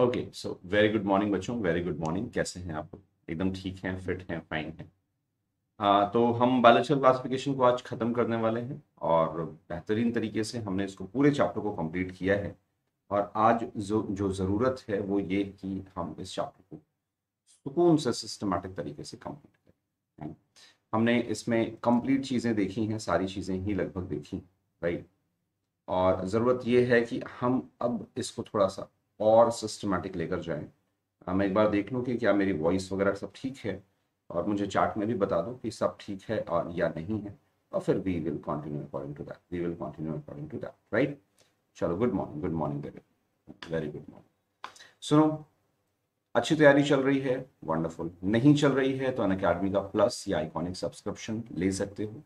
Okay so very good morning बच्चों very good morning कैसे हैं आप? एकदम ठीक हैं फिट हैं फाइन हैं। uh, तो हम बायोलॉजिकल क्लासिफिकेशन को आज ख़त्म करने वाले हैं और बेहतरीन तरीके से हमने इसको पूरे चैप्टर को कंप्लीट किया है। और आज जो जो ज़रूरत है वो ये कि हम इस चैप्टर को सुकून से सिस्टमेटिक तरीके से कंप्लीट करें। हमने इसमें कंप्लीट चीज़ें देखी हैं सारी चीज़ें ही लगभग देखी राइट और ज़रूरत ये है कि हम अब इसको थोड़ा सा और सिस्टमेटिक लेकर जाएँ। मैं एक बार देख लूँ कि क्या मेरी वॉइस वगैरह सब ठीक है? और मुझे चार्ट में भी बता दो कि सब ठीक है और या नहीं है। और फिर we will continue according to that we will continue according to that right चलो good morning good morning very very good morning सुनो, अच्छी तैयारी चल रही है वंडरफुल नहीं चल रही है तो अन अकेडमी का प्लस या आइकॉनिक सब्सक्रिप्शन ले सकते हो।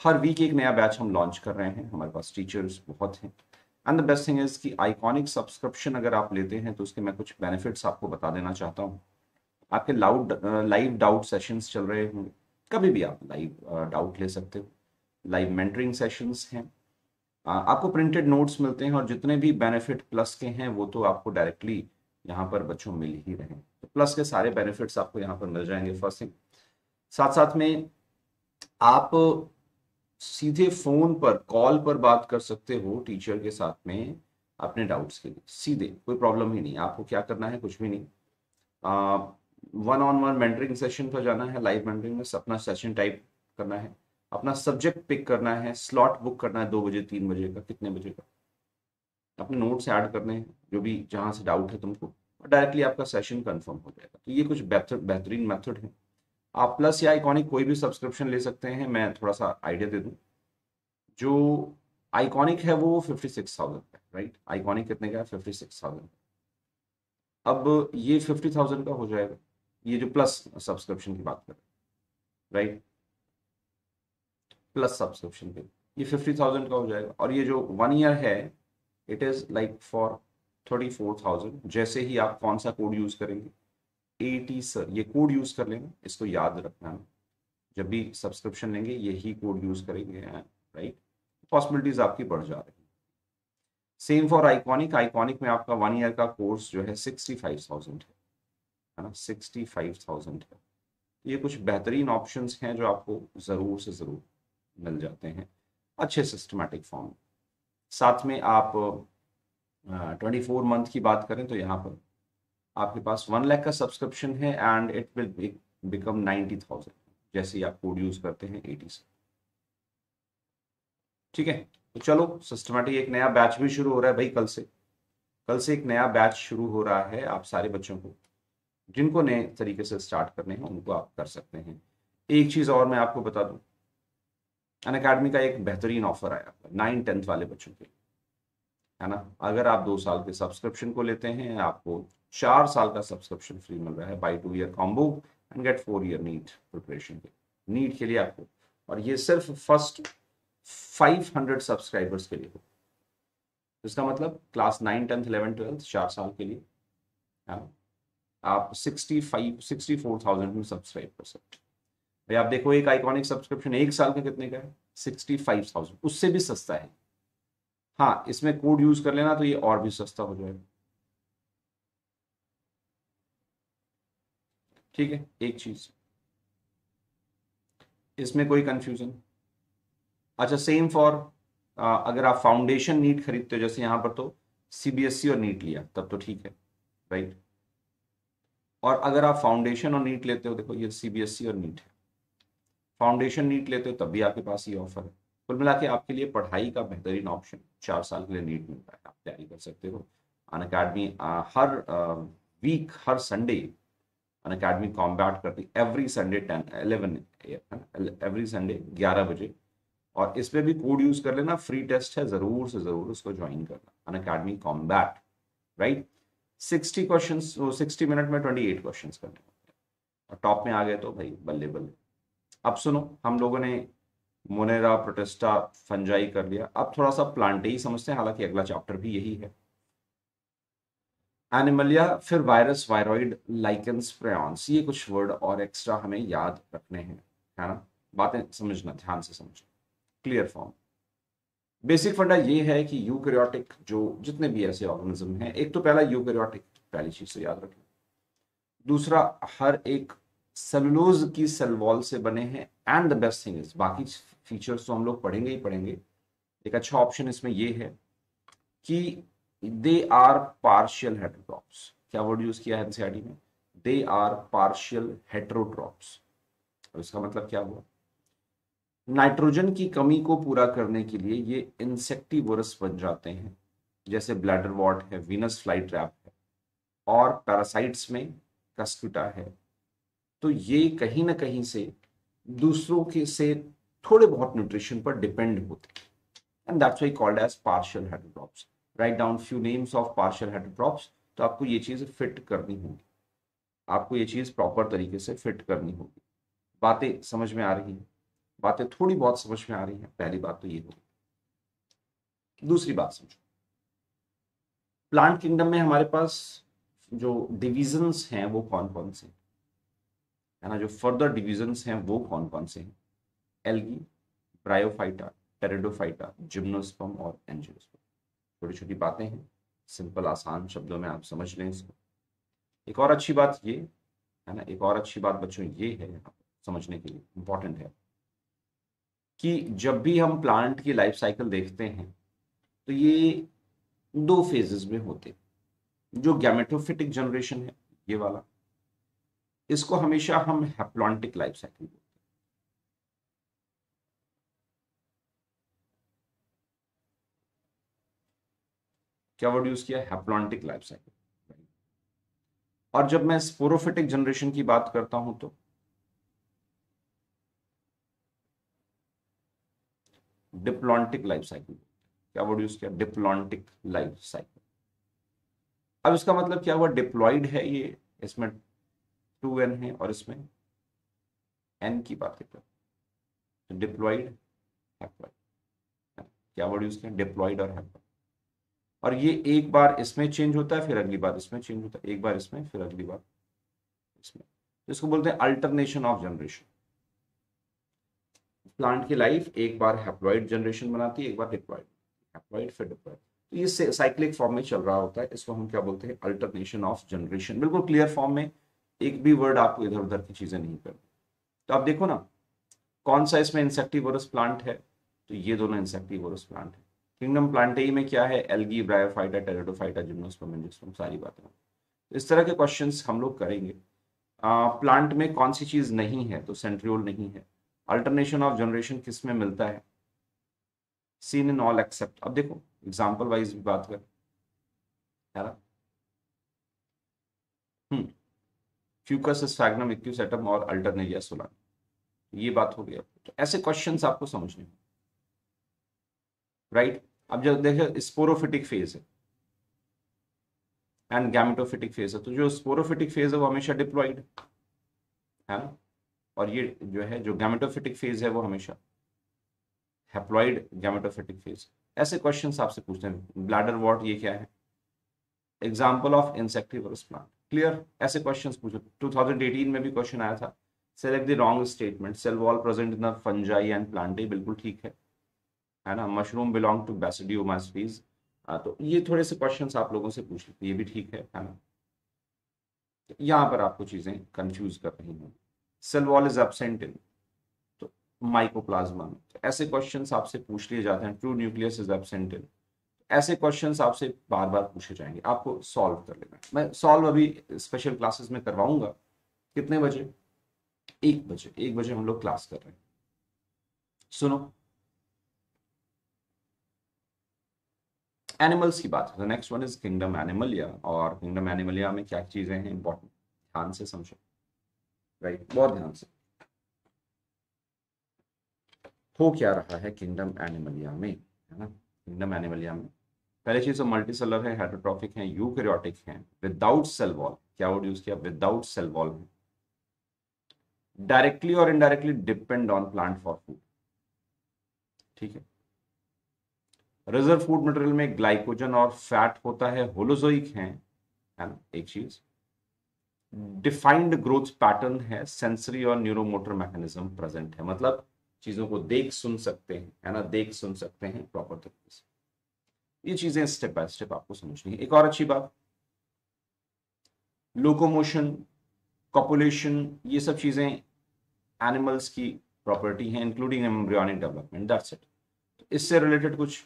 हर वीक एक नया बैच हम लॉन्च कर रहे हैं। हमारे पास टीचर्स बहुत हैं। And the best thing is कि आइकॉनिक सब्सक्रिप्शन अगर आप लेते हैं तो उसके मैं कुछ बेनिफिट्स आपको बता देना चाहता हूँ। आपके लाउड लाइव डाउट सेशंस चल रहे होंगे। कभी भी आप लाइव डाउट ले सकते हो। लाइव मेंटरिंग सेशंस हैं। आपको प्रिंटेड नोट्स मिलते हैं और जितने भी बेनिफिट प्लस के हैं, वो तो आपको डायरेक्टली यहाँ पर बच्चों मिल ही रहे हैं। तो प्लस के सारे बेनिफिट्स आपको यहाँ पर मिल जाएँगे फ़र्स्ट थिंग साथ साथ में आप सीधे फ़ोन पर, कॉल पर बात कर सकते हो टीचर के साथ में अपने डाउट्स के लिए। सीधे, कोई प्रॉब्लम ही नहीं। आपको क्या करना है? कुछ भी नहीं। One on one mentoring session पर जाना है लाइव मेंटरिंग में अपना सेशन टाइप करना है, अपना सब्जेक्ट पिक करना है स्लॉट बुक करना है दो बजे, तीन बजे का, कितने बजे का। अपने नोट्स ऐड करने हैं, जो भी जहाँ से डाउट है तुमको डायरेक्टली आपका सेशन कंफर्म हो जाएगा। तो ये कुछ बेहतर, बेहतरीन मेथड है। आप प्लस या आइकॉनिक कोई भी सब्सक्रिप्शन ले सकते हैं, मैं थोड़ा सा आइडिया दे दूँ। जो आइकॉनिक है वो फिफ्टी सिक्स थाउज़ेंड का राइट आइकॉनिक कितने का है? फिफ्टी सिक्स थाउज़ेंड अब ये फिफ्टी थाउज़ेंड का हो जाएगा। ये जो प्लस सब्सक्रिप्शन की बात करें राइट प्लस सब्सक्रिप्शन के। ये फिफ्टी थाउज़ेंड का हो जाएगा। और ये जो वन ईयर है it is like for thirty four thousand जैसे ही आप कौन सा कोड यूज़ करेंगे एटी सर ये कोड यूज़ कर लेना इसको याद रखना। जब भी सब्सक्रिप्शन लेंगे, यही कोड यूज़ करेंगे राइट पॉसिबिलिटीज आपकी बढ़ जा रही सेम फॉर आइकॉनिक आइकॉनिक में आपका वन ईयर का कोर्स जो है सिक्सटी फाइव थाउज़ेंड है। है ना सिक्सटी फाइव थाउज़ेंड है। ये कुछ बेहतरीन ऑप्शंस हैं जो आपको ज़रूर से ज़रूर मिल जाते हैं। अच्छे सिस्टमेटिक फॉर्म साथ में आप ट्वेंटी फोर मंथ की बात करें तो यहाँ पर आपके पास वन लाख का सब्सक्रिप्शन है and it will become ninety thousand जैसे ही आप कोड यूज़ करते हैं एटी से। ठीक है? तो चलो सिस्टमेटिक एक नया बैच भी शुरू हो रहा है भाई कल से। कल से एक नया बैच शुरू हो रहा है आप सारे बच्चों को, जिनको नए तरीके से स्टार्ट करने हैं, उनको आप कर सकते हैं। एक चीज़ और मैं आपको बता दूँ। अन अकेडमी का एक बेहतरीन ऑफ़र आया नाइन टेंथ वाले बच्चों के लिए। है ना? अगर आप दो साल के सब्सक्रिप्शन को लेते हैं, आपको चार साल का सब्सक्रिप्शन फ्री मिल रहा है buy two year combo and get four year NEET preparation के नीट के लिए आपको। और ये सिर्फ़ फ़र्स्ट 500 सब्सक्राइबर्स के लिए हो। इसका मतलब class nine tenth eleven twelfth चार साल के लिए है। आप sixty five sixty four thousand में सब्सक्राइब कर सकते भाई आप देखो एक आइकॉनिक सब्सक्रिप्शन एक साल का कितने का है? सिक्सटी फाइव थाउज़ेंड उससे भी सस्ता है। हाँ इसमें कोड यूज़ कर लेना तो ये और भी सस्ता हो जाएगा। ठीक है? एक चीज़। इसमें कोई कंफ्यूजन अच्छा सेम फॉर अगर आप फाउंडेशन नीट खरीदते हो, जैसे यहाँ पर तो सीबीएसई और नीट लिया, तब तो ठीक है राइट और अगर आप फाउंडेशन और नीट लेते हो, देखो ये सीबीएसई और नीट है। फाउंडेशन नीट लेते हो, तब भी आपके पास ये ऑफ़र है। कुल मिला के आपके लिए पढ़ाई का बेहतरीन ऑप्शन चार साल के लिए नीट मिलता है। आप तैयारी कर सकते हो। अन अकेडमी हर वीक हर संडे अन अकेडमी कॉम्बैट करती every Sunday ten eleven every Sunday ग्यारह बजे। और इस पर भी कोड यूज़ कर लेना फ्री टेस्ट है, ज़रूर से ज़रूर उसको ज्वाइन करना Unacademy combat right sixty question sixty minute में ट्वेंटी एट क्वेश्चन करने और टॉप में आ गए तो भाई बल्ले बल्ले। अब सुनो, हम लोगों ने मोनेरा, प्रोटेस्टा, फंजाई कर लिया। अब थोड़ा सा प्लांटे ही समझते हैं, हालाँकि अगला चैप्टर भी यही है। एनिमलिया, फिर वायरस, वायरॉइड लाइकेंस प्रेॉन्स ये कुछ वर्ड और एक्स्ट्रा हमें याद रखने हैं, है ना? बातें समझना, ध्यान से समझना। क्लियर फॉर्म बेसिक फंडा ये है कि यूकैरियोटिक जो जितने भी ऐसे ऑर्गेनिज्म हैं, एक तो पहला यूकैरियोटिक पहली चीज़ तो याद रखें। दूसरा, हर एक सेलुलोज की सेल वॉल से बने हैं and the best thing is बाकी फीचर्स तो हम लोग पढ़ेंगे ही पढ़ेंगे। एक अच्छा ऑप्शन इसमें ये है कि दे आर पार्शियल हेट्रोट्रॉप्स क्या वर्ड यूज़ किया है एनसीआरटी में दे आर पार्शियल हेट्रोट्रॉप्स इसका मतलब क्या हुआ? नाइट्रोजन की कमी को पूरा करने के लिए ये इंसेक्टिवोरस बन जाते हैं। जैसे ब्लैडर वॉट है वीनस फ्लाई ट्रैप है, और पैरासाइट्स में कस्कुटा है। तो ये कहीं ना कहीं से दूसरों के से थोड़े बहुत न्यूट्रिशन पर डिपेंड होते हैं। And that's why called as partial heterotrophs right down few names of partial heterotrophs तो आपको ये चीज़ फिट करनी होगी। आपको ये चीज़ प्रॉपर तरीके से फिट करनी होगी। बातें समझ में आ रही हैं। बातें थोड़ी बहुत समझ में आ रही हैं। पहली बात तो ये होगी। दूसरी बात समझो। प्लांट किंगडम में हमारे पास जो डिविजन्स हैं, वो कौन कौन से है? ना, जो फर्दर डिविजन्स हैं, वो कौन कौन से हैं? एल्गी ब्रायोफाइटा टेरेडोफाइटा जिम्नोस्पम और एंजियोस्पम छोटी छोटी बातें हैं, सिंपल, आसान शब्दों में आप समझ लें इसको। एक और अच्छी बात ये, है ना? एक और अच्छी बात बच्चों ये है, समझने के लिए इंपॉर्टेंट है, कि जब भी हम प्लांट की लाइफ साइकिल देखते हैं तो ये दो फेजेस में होते जो गैमेटोफिटिक जनरेशन है, ये वाला। इसको हमेशा हम हैप्लॉन्टिक लाइफ साइकिल बोलते हैं क्या वर्ड यूज़ किया? हैप्लॉन्टिक लाइफ साइकिल और जब मैं स्पोरोफिटिक जनरेशन की बात करता हूँ तो डिप्लॉन्टिक लाइफ साइकिल क्या वर्ड यूज़ किया? डिप्लॉन्टिक लाइफ साइकिल अब इसका मतलब क्या हुआ? डिप्लॉइड है ये, इसमें टू एन है और इसमें एन की बात करते तो डिप्लॉइड क्या वर्ड यूज़ किया? डिप्लॉइड और हैप्लॉइड और ये एक बार इसमें चेंज होता है, फिर अगली बार इसमें चेंज होता है। एक बार इसमें, फिर अगली बार इसमें। इसको बोलते हैं अल्टरनेशन ऑफ़ जनरेशन प्लांट की लाइफ एक बार हैप्लॉइड जनरेशन बनाती है, एक बार डिप्लॉइड हैप्लॉइड फिर डिप्लॉइड तो ये साइक्लिक फॉर्म में चल रहा होता है, इसको हम क्या बोलते हैं? अल्टरनेशन ऑफ़ जनरेशन बिल्कुल क्लियर फॉर्म में, एक भी वर्ड आपको इधर उधर की चीज़ें नहीं करनी। तो आप देखो ना, कौन सा इसमें इंसेक्टिवरस प्लांट है? तो ये दोनों इंसेक्टिवरस प्लांट है। किंगडम प्लांटेई में क्या है? Algae bryophyta pteridophyta gymnosperm angiosperm सारी बातें। तो इस तरह के क्वेश्चंस हम लोग करेंगे। प्लांट में कौन सी चीज़ नहीं है तो सेंट्रियोल नहीं है। अल्टरनेशन ऑफ़ जनरेशन किसमें मिलता है? सीन इन ऑल एक्सेप्ट अब देखो एग्ज़ाम्पल वाइज भी बात कर। है ना? हम्म। फ्यूकस स्फैग्नम इक्यूसेटम और अल्टरनेरिया सोलान ये बात हो गई तो ऐसे क्वेश्चंस आपको समझने राइट अब जब देखिए स्पोरोफिटिक फ़ेज़ है। एंड गैमेटोफिटिक फ़ेज़ है। तो जो स्पोरोफिटिक फ़ेज़ है, वो हमेशा डिप्लॉइड है। ना? और ये जो है, जो गैमेटोफिटिक फ़ेज़ है, वो हमेशा हैप्लॉइड गैमेटोफिटिक फ़ेज़ ऐसे क्वेश्चंस आपसे पूछते हैं। ब्लैडर वॉट ये क्या है? Example of insectivorous plant clear ऐसे क्वेश्चंस पूछे। 2018 में भी क्वेश्चन आया था। Select the wrong statement cell wall present in the fungi and plantae बिल्कुल ठीक है। है ना mushroom belong to basidiomycetes तो ये थोड़े से क्वेश्चंस आप लोगों से पूछ लेते ये भी ठीक है है ना? यहाँ पर आपको चीज़ें कंफ्यूज कर रही हैं। Cell wall is absent in तो माइकोप्लाज्मा में। तो ऐसे क्वेश्चन आपसे पूछ लिए जाते हैं true nucleus is absent in ऐसे क्वेश्चंस आपसे बार बार पूछे जाएँगे। आपको सॉल्व कर लेना मैं सॉल्व अभी स्पेशल क्लासेस में करवाऊँगा। कितने बजे? एक बजे। एक बजे हम लोग क्लास कर रहे हैं। सुनो। एनिमल्स की बात है। Next one is kingdom animalia और किंगडम एनिमलिया में क्या चीज़ें हैं? इंपॉर्टेंट ध्यान से समझो। राइट बहुत ध्यान से। हो क्या रहा है किंगडम एनिमलिया में? है ना? किंगडम एनिमलिया में। पहले चीज़ तो मल्टी सेलर है हेट्रोट्रॉफिक है यूकैरियोटिक है। विदाउट सेल वॉल क्या वर्ड यूज़ किया? विदाउट सेल वॉल है। डायरेक्टली और indirectly depend on plant for food ठीक है? रिज़र्व फ़ूड मटेरियल में ग्लाइकोजन और फैट होता है होलोजोइक है ना, एक चीज़। डिफाइंड ग्रोथ पैटर्न है सेंसरी और न्यूरोमोटर मैकेनिज्म प्रेजेंट है। मतलब चीज़ों को देख सुन सकते हैं, है ना, देख सुन सकते हैं प्रॉपर तरीके से। ये चीज़ें स्टेप बाय स्टेप आपको समझनी है। एक और अच्छी बात लोकोमोशन कॉपुलेशन ये सब चीज़ें एनिमल्स की प्रॉपर्टी हैं including embryonic development that's it इससे रिलेटेड कुछ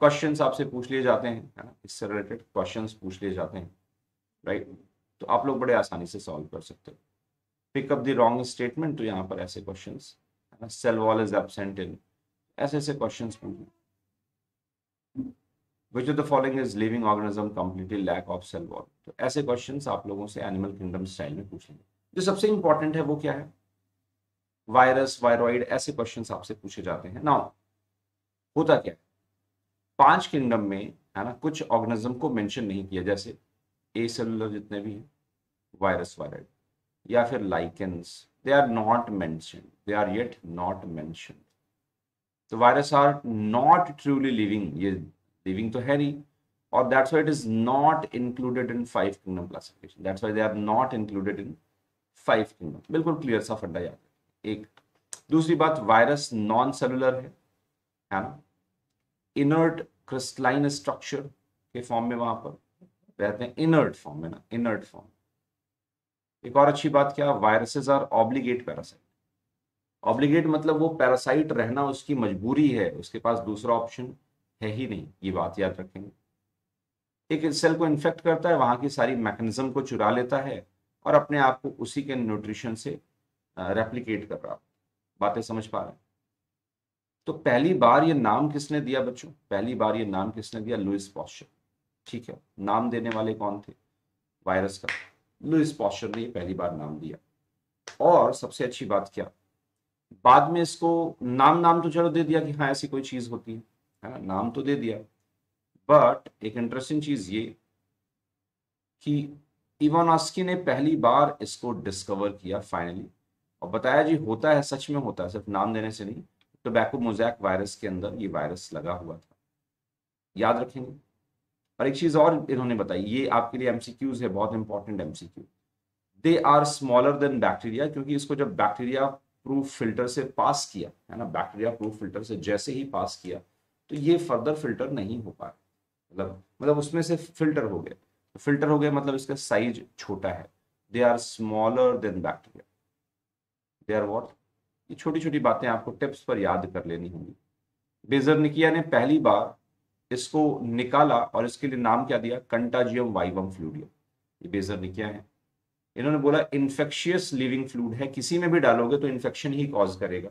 क्वेश्चंस आपसे पूछ लिए जाते हैं ना? इससे रिलेटेड क्वेश्चन पूछ लिए जाते हैं राइट तो आप लोग बड़े आसानी से सॉल्व कर सकते हो। पिकअप द रॉन्ग स्टेटमेंट तो यहाँ पर ऐसे क्वेश्चन है ना? Cell wall is absent in ऐसे ऐसे क्वेश्चन पूछ। Which of the following is living organism completely lack of cell wall तो ऐसे क्वेश्चन आप लोगों से एनिमल किंगडम स्टाइल में पूछेंगे। जो सबसे इंपॉर्टेंट है वो क्या है? वायरस वायरॉइड ऐसे क्वेश्चन आपसे पूछे जाते हैं। नाउ होता क्या है? पाँच किंगडम में, है ना, कुछ ऑर्गेनिज्म को मेंशन नहीं किया, जैसे ए सेलुलर जितने भी हैं, वायरस वायरॉइड या फिर lichens they are not mention they are yet not mention तो virus are not truly living ये लिविंग तो है नहीं, और that's why it is not included in five kingdom classification that's why they are not included in five kingdom बिल्कुल clear सा फंडा याद एक, दूसरी बात वायरस नॉन सेलुलर है है ना इनर्ट क्रिस्टलाइन स्ट्रक्चर के फॉर्म में वहाँ पर। रहते हैं इनर्ट फॉर्म में ना इनर्ट फॉर्म एक और अच्छी बात क्या viruses are obligate parasite obligate मतलब वो पैरासाइट रहना उसकी मजबूरी है, उसके पास दूसरा ऑप्शन है ही नहीं, ये बात याद रखेंगे। एक सेल को इन्फेक्ट करता है, वहाँ की सारी मैकेनिज्म को चुरा लेता है और अपने आप को उसी के न्यूट्रिशन से रेप्लीकेट कर रहा बातें समझ पा रहे हैं? तो पहली बार ये नाम किसने दिया बच्चों? पहली बार ये नाम किसने दिया? Louis Pasteur. ठीक है, नाम देने वाले कौन थे? वायरस का। लुइस पॉस्चर ने ये पहली बार नाम दिया। और सबसे अच्छी बात क्या? बाद में इसको नाम नाम तो चलो दे दिया कि हाँ ऐसी कोई चीज़ होती है। है ना नाम तो दे दिया। बट एक इंटरेस्टिंग चीज़ ये कि इवानॉस्की ने पहली बार इसको डिस्कवर किया फाइनली और बताया जी, होता है, सच में होता है, सिर्फ़ नाम देने से नहीं। टोबैको मोजैक वायरस के अंदर ये वायरस लगा हुआ था। याद रखेंगे। और एक चीज़ और इन्होंने बताई, ये आपके लिए एमसीक्यूज है, बहुत important MCQ they are smaller than bacteria क्योंकि इसको जब बैक्टीरिया प्रूफ फ़िल्टर से पास किया, है ना? बैक्टीरिया प्रूफ फ़िल्टर से जैसे ही पास किया तो ये फर्दर फ़िल्टर नहीं हो पाया। मतलब मतलब उसमें से फ़िल्टर हो गए फ़िल्टर हो गए मतलब इसका साइज़ छोटा है। They are smaller than bacteria they are what ये छोटी छोटी बातें आपको टिप्स पर याद कर लेनी होंगी। बेजरनिकिया ने पहली बार इसको निकाला और इसके लिए नाम क्या दिया? कंटाजियम वाइवम फ्लूडियम ये बेजरनिकिया है। इन्होंने बोला इन्फेक्शियस लिविंग फ्लूड है। किसी में भी डालोगे तो इन्फेक्शन ही कॉज करेगा।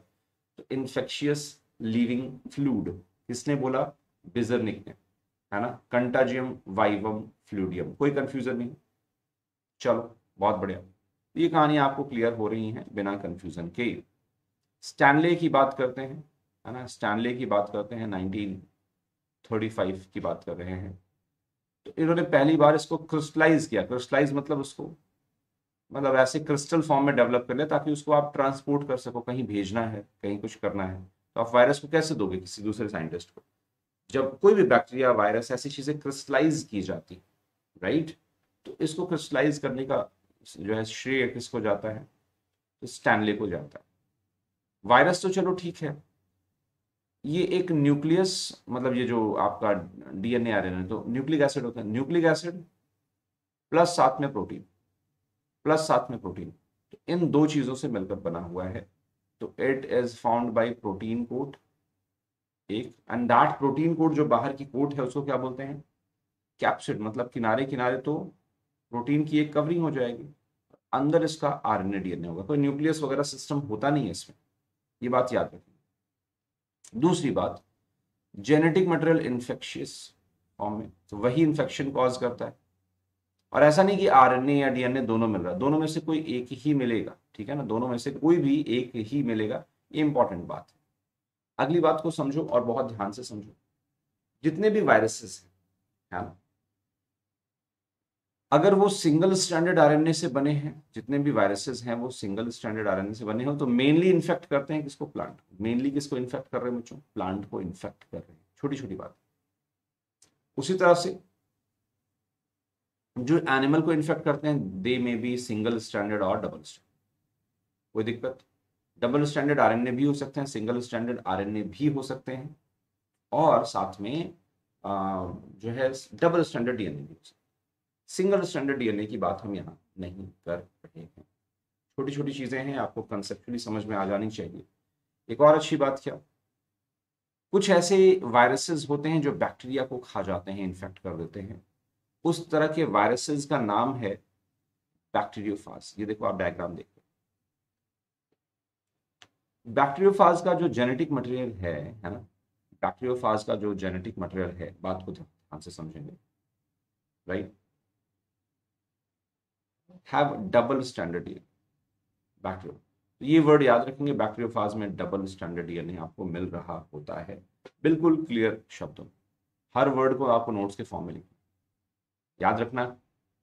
तो इन्फेक्शियस लिविंग फ्लूड किसने बोला? बेजरनिक ने है ना? कंटाजियम वाइवम फ्लूडियम कोई कंफ्यूजन नहीं। चलो, बहुत बढ़िया। ये कहानी आपको क्लियर हो रही है बिना कंफ्यूजन के स्टैनले की बात करते हैं, है ना? स्टैनले की बात करते हैं 1935 की बात कर रहे हैं। तो इन्होंने पहली बार इसको क्रिस्टलाइज किया। क्रिस्टलाइज मतलब उसको मतलब ऐसे क्रिस्टल फॉर्म में डेवलप कर लिया ताकि उसको आप ट्रांसपोर्ट कर सको, कहीं भेजना है, कहीं कुछ करना है। तो आप वायरस को कैसे दोगे किसी दूसरे साइंटिस्ट को? जब कोई भी बैक्टीरिया वायरस ऐसी चीज़ें क्रिस्टलाइज की जाती राइट तो इसको क्रिस्टलाइज करने का जो है श्रेय किसको जाता है? तो स्टैनले को जाता है। वायरस तो चलो ठीक है। ये एक न्यूक्लियस मतलब ये जो आपका डीएनए आ रहे तो न्यूक्लिक एसिड होता है। न्यूक्लिक एसिड प्लस साथ में प्रोटीन, प्लस साथ में प्रोटीन। तो इन दो चीज़ों से मिलकर बना हुआ है। तो it is found by protein coat. एक एंड दैट प्रोटीन कोट जो बाहर की कोट है, उसको क्या बोलते हैं? कैप्सिड मतलब किनारे किनारे तो प्रोटीन की एक कवरिंग हो जाएगी। अंदर इसका आर एन डीएनए होगा। कोई न्यूक्लियस वगैरह सिस्टम होता नहीं है इसमें। ये बात याद रखें दूसरी बात जेनेटिक मटेरियल इन्फेक्शियस फॉर्म में तो वही इन्फेक्शन कॉज करता है। और ऐसा नहीं कि आरएनए या डीएनए दोनों मिल रहा है, दोनों में से कोई एक ही मिलेगा, ठीक है ना? दोनों में से कोई भी एक ही मिलेगा, ये इंपॉर्टेंट बात है। अगली बात को समझो और बहुत ध्यान से समझो। जितने भी वायरसेस हैं, है ना? अगर वो सिंगल स्टैंडर्ड आरएनए से बने हैं जितने भी वायरसेस हैं वो सिंगल स्टैंडर्ड आरएनए से बने हो तो मेनली इन्फेक्ट करते हैं किसको? प्लांट मेनली किसको इन्फेक्ट कर रहे हैं बच्चों? प्लांट को इन्फेक्ट कर रहे हैं। छोटी छोटी बात। उसी तरह से जो एनिमल को इन्फेक्ट करते हैं they may be single standard और डबल स्टैंडर्ड कोई दिक्कत? डबल स्टैंडर्ड आरएनए भी हो सकते हैं सिंगल स्टैंडर्ड आरएनए भी हो सकते हैं। और साथ में आ, जो है डबल स्टैंडर्ड डीएनए भी हो सकते हैं। सिंगल स्टैंडर्ड डीएनए की बात हम यहाँ नहीं कर रहे हैं। छोटी छोटी चीज़ें हैं, आपको कंसेप्चुअली समझ में आ जानी चाहिए। एक और अच्छी बात क्या? कुछ ऐसे वायरसेस होते हैं जो बैक्टीरिया को खा जाते हैं इन्फेक्ट कर देते हैं। उस तरह के वायरसेस का नाम है बैक्टीरियोफाज ये देखो, आप डायग्राम देखो बैक्टीरियोफाज का जो जेनेटिक मटेरियल है है ना? बैक्टीरियोफाज का जो जेनेटिक मटेरियल है, बात को ध्यान से समझेंगे। Right have double standard year bacterio तो ये वर्ड याद रखेंगे बैक्टीरियोफाज में डबल स्टैंडर्ड डीएनए आपको मिल रहा होता है। बिल्कुल क्लियर शब्दों हर वर्ड को आपको नोट्स के फॉर्म में लिखना याद रखना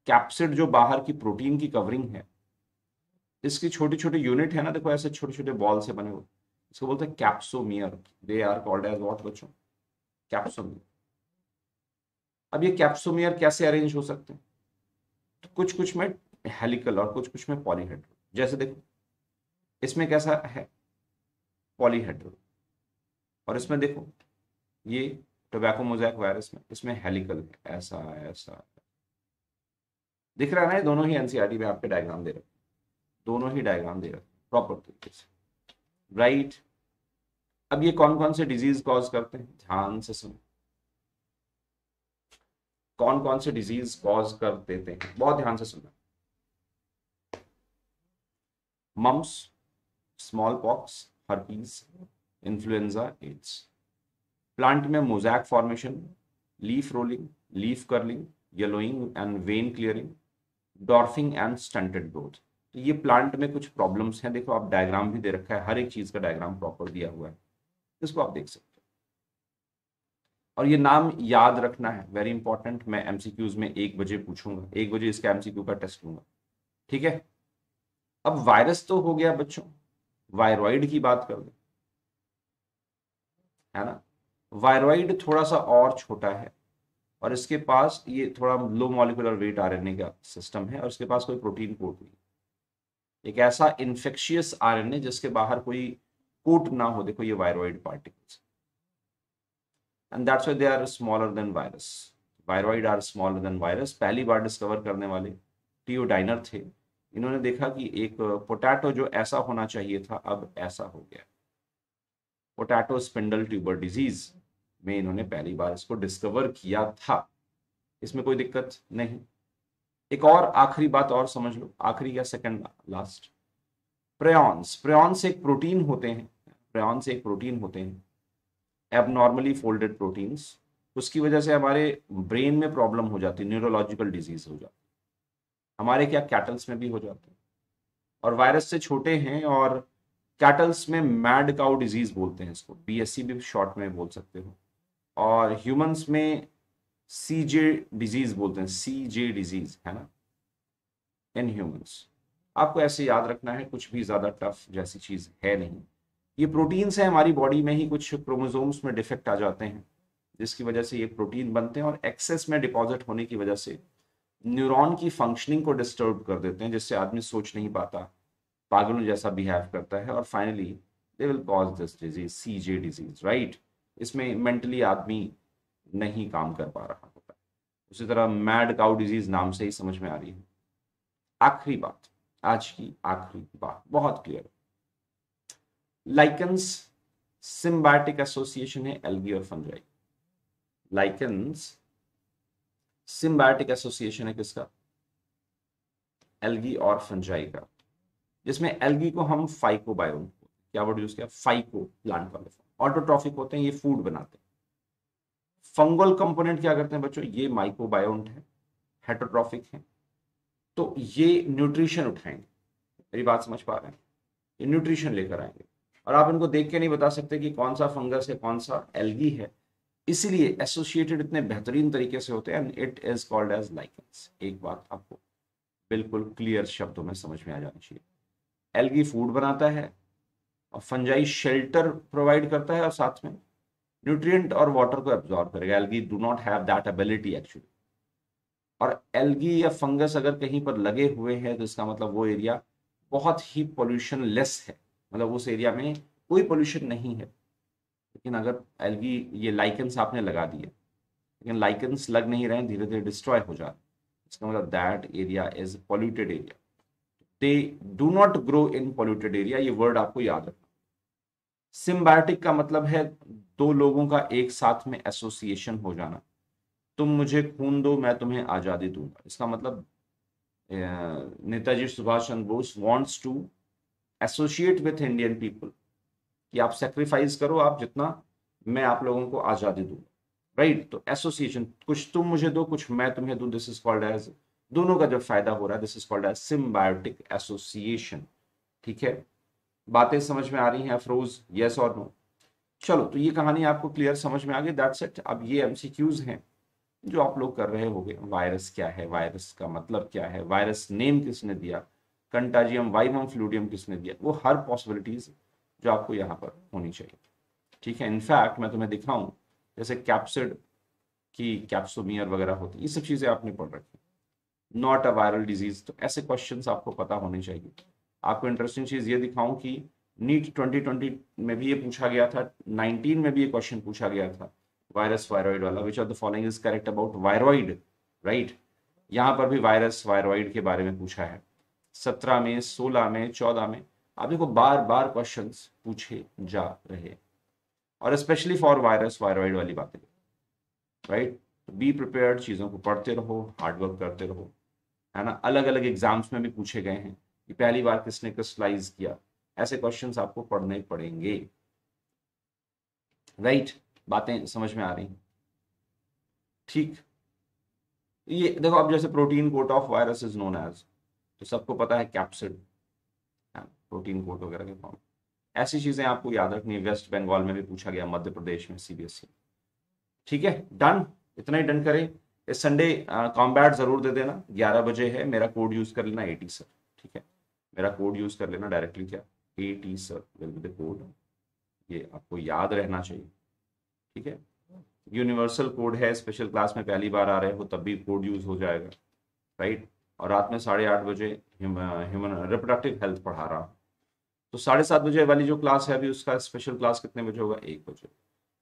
कैप्सिड जो बाहर की प्रोटीन की कवरिंग है, इसकी छोटी छोटी यूनिट है ना, देखो ऐसे छोटे छोटे बॉल से बने हुए। इसको बोलते हैं capsomere they are called as what बच्चों? कैप्सोमियर अब ये कैप्सोमियर कैसे अरेंज हो सकते हैं? तो कुछ कुछ में हेलिकल और कुछ कुछ में पॉलीहेड्रल जैसे देखो, इसमें कैसा है? पॉलीहेड्रल और इसमें देखो, ये टोबैको मोजैक वायरस में, इसमें हेलिकल ऐसा ऐसा। दिख रहा है ना दोनों ही एनसीआरटी में आपके डायग्राम दे रहे दोनों ही डायग्राम दे रहे प्रॉपर तरीके से। राइट अब ये कौन कौन से डिज़ीज़ कॉज करते हैं? ध्यान से सुनो। कौन कौन से डिज़ीज़ कॉज कर देते हैं? बहुत ध्यान से सुनना। Smallpox herpes influenza AIDS plant में mosaic formation leaf rolling leaf curling yellowing and vein clearing dwarfing and stunted growth तो ये प्लांट में कुछ प्रॉब्लम्स हैं। देखो, आप डायग्राम भी दे रखा है। हर एक चीज़ का डायग्राम प्रॉपर दिया हुआ है। इसको आप देख सकते हो। और ये नाम याद रखना है। वेरी इंपॉर्टेंट मैं एमसीक्यूज में एक बजे पूछूँगा। एक बजे इसका एमसीक्यू का टेस्ट लूँगा। ठीक है? अब वायरस तो हो गया बच्चों। वायरॉइड की बात कर दे है ना? वायरॉइड थोड़ा सा और छोटा है और इसके पास ये थोड़ा लो मॉलिकुलर वेट आरएनए का सिस्टम है और इसके पास कोई प्रोटीन कोट नहीं एक ऐसा इन्फेक्शियस आरएनए जिसके बाहर कोई कोट ना हो, देखो ये viroid particles and that's why they are smaller than virus viroid are smaller than virus पहली बार डिस्कवर करने वाले टीओडाइनर थे। इन्होंने देखा कि एक पोटैटो जो ऐसा होना चाहिए था, अब ऐसा हो गया। पोटैटो स्पिंडल ट्यूबर डिज़ीज़ में इन्होंने पहली बार इसको डिस्कवर किया था। इसमें कोई दिक्कत नहीं। एक और आखिरी बात और समझ लो, आखिरी या सेकंड लास्ट प्रेॉन्स प्रेॉन्स एक प्रोटीन होते हैं। प्रेॉन्स एक प्रोटीन होते हैं। एबनॉर्मली फोल्डेड प्रोटीन्स उसकी वजह से हमारे ब्रेन में प्रॉब्लम हो जाती है न्यूरोलॉजिकल डिज़ीज़ हो जाती। हमारे क्या कैटल्स में भी हो जाते हैं। और वायरस से छोटे हैं और कैटल्स में मैड काउ डिज़ीज़ बोलते हैं इसको। बीएससी भी शॉर्ट में बोल सकते हो। और ह्यूमंस में सी जे डिज़ीज़ बोलते हैं। सी जे डिज़ीज़ है ना? इन ह्यूमंस आपको ऐसे याद रखना है, कुछ भी ज़्यादा टफ जैसी चीज़ है नहीं। ये प्रोटीन्स हैं, हमारी बॉडी में ही कुछ क्रोमोजोम्स में डिफेक्ट आ जाते हैं, जिसकी वजह से ये प्रोटीन बनते हैं और एक्सेस में डिपॉजिट होने की वजह से न्यूरॉन की फंक्शनिंग को डिस्टर्ब कर देते हैं, जिससे आदमी सोच नहीं पाता, पागलों जैसा बिहेव करता है। और finally they will cause this disease C J disease right इसमें मेंटली आदमी नहीं काम कर पा रहा होता। उसी तरह मैड काउ डिज़ीज़ नाम से ही समझ में आ रही है। आखिरी बात, आज की आखिरी बात, बहुत क्लियर लाइकन्स सिम्बायोटिक एसोसिएशन है एल्गी और फंजाई लाइकन्स सिम्बायोटिक एसोसिएशन है किसका? एल्गी और फंजाई का। जिसमें एल्गी को हम फाइकोबायोन क्या वर्ड यूज़ किया? फाइको प्लांट वाले ऑटोट्रॉफिक होते हैं, ये फ़ूड बनाते हैं। फंगल कंपोनेंट क्या करते हैं बच्चों? ये माइक्रोबायोन्ट है हेटोट्रॉफिक है। तो ये न्यूट्रिशन उठाएँगे। मेरी बात समझ पा रहे हैं? ये न्यूट्रिशन लेकर आएँगे। और आप इनको देख के नहीं बता सकते कि कौन सा फंगस है, कौन सा एल्गी है। इसीलिए एसोसिएटेड इतने बेहतरीन तरीके से होते हैं it is called as lichens एक बात आपको बिल्कुल क्लियर शब्दों में समझ में आ जानी चाहिए। एल्गी फ़ूड बनाता है, और फंजाई शेल्टर प्रोवाइड करता है, और साथ में न्यूट्रिएंट और वाटर को एब्जॉर्ब करेगा। Algae do not have that ability actually और एल्गी या फंगस अगर कहीं पर लगे हुए हैं तो इसका मतलब वो एरिया बहुत ही पोल्यूशन लेस है। मतलब उस एरिया में कोई पोल्यूशन नहीं है। लेकिन अगर एलगी ये लाइकन्स आपने लगा दिए, लेकिन लाइकन्स लग नहीं रहे धीरे धीरे डिस्ट्रॉय हो जा रहे इसका मतलब that area is polluted area they do not grow in polluted area ये वर्ड आपको याद रखना। सिम्बायोटिक का मतलब है दो लोगों का एक साथ में एसोसिएशन हो जाना। तुम मुझे खून दो, मैं तुम्हें आज़ादी दूँगा। इसका मतलब Netaji Subhash Chandra Bose wants to associate with Indian people कि आप सेक्रीफाइस करो, आप जितना मैं आप लोगों को आज़ादी दूँगा राइट तो एसोसिएशन कुछ तुम मुझे दो, कुछ मैं तुम्हें दू। दिस इज़ कॉल्ड एज दोनों का जब फ़ायदा हो रहा है this is called as symbiotic association ठीक है? बातें समझ में आ रही हैं अफरोज यस और नो चलो तो ये कहानी आपको क्लियर समझ में आ गई दैट्स इट अब ये एमसीक्यूज हैं, जो आप लोग कर रहे होंगे। वायरस क्या है? वायरस का मतलब क्या है? वायरस नेम किसने दिया? कंटाजियम वाइमम फ्लूडियम किसने दिया? वो हर पॉसिबिलिटीज जो आपको यहाँ पर होनी चाहिए। ठीक है? इनफैक्ट मैं तुम्हें दिखाऊँ जैसे कैप्सिड की कैप्सोमियर वगैरह होती ये सब चीज़ें आपने पढ़ रखी नॉट अ वायरल डिज़ीज़ तो ऐसे क्वेश्चन आपको पता होने चाहिए। आपको इंटरेस्टिंग चीज़ ये दिखाऊँ कि नीट 2020 में भी ये पूछा गया था 19 में भी ये क्वेश्चन पूछा गया था वायरस वायरॉइड वाला which of the following is correct about viroid right यहाँ पर भी वायरस वायरॉइड के बारे में पूछा है। सत्रह में, सोलह में, चौदह में आप देखो, बार बार क्वेश्चन पूछे जा रहे और स्पेशली फॉर वायरस वायरॉइड वाली बातें। राइट बी प्रिपेयर्ड चीज़ों को पढ़ते रहो हार्डवर्क करते रहो। है ना? अलग अलग एग्ज़ाम्स में भी पूछे गए हैं कि पहली बार किसने क्रिस्टलाइज किया। ऐसे क्वेश्चन आपको पढ़ने पड़ेंगे। Right right? बातें समझ में आ रही ठीक। ये देखो, अब जैसे protein coat of virus is known as तो सबको पता है कैप्सिड प्रोटीन कोट वगैरह के फॉर्म ऐसी चीज़ें आपको याद रखनी है। वेस्ट बंगाल में भी पूछा गया, मध्य प्रदेश में सीबीएसई ठीक है डन इतना ही डन करें। इस संडे कॉम्बैट ज़रूर दे देना। ग्यारह बजे है, मेरा कोड यूज़ कर लेना एटी सर ठीक है? मेरा कोड यूज़ कर लेना डायरेक्टली क्या? A T sir will be the code ये आपको याद रहना चाहिए। ठीक है? यूनिवर्सल कोड है स्पेशल क्लास में पहली बार आ रहे हो, तब भी कोड यूज़ हो जाएगा। राइट और रात में साढ़े आठ बजे ह्यूमन रिप्रोडक्टिव हेल्थ पढ़ा रहा हूँ। तो साढ़े सात बजे वाली जो क्लास है, अभी उसका स्पेशल क्लास कितने बजे होगा? एक बजे।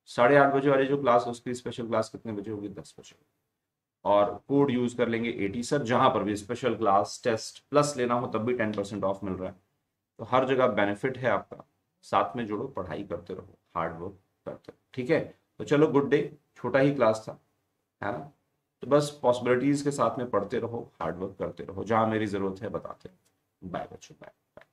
साढ़े आठ बजे वाली जो क्लास है, उसकी स्पेशल क्लास कितने बजे होगी? दस बजे। और कोड यूज़ कर लेंगे एटी सर जहाँ पर भी स्पेशल क्लास टेस्ट प्लस लेना हो, तब भी टेन परसेंट ऑफ़ मिल रहा है। तो हर जगह बेनिफिट है आपका। साथ में जोड़ो, पढ़ाई करते रहो हार्ड वर्क करते रहो। ठीक है? तो चलो गुड डे छोटा ही क्लास था, है ना? तो बस पॉसिबिलिटीज के साथ में पढ़ते रहो हार्डवर्क करते रहो। जहाँ मेरी ज़रूरत है, बताते रहो। बाय बच्चों बाय बाय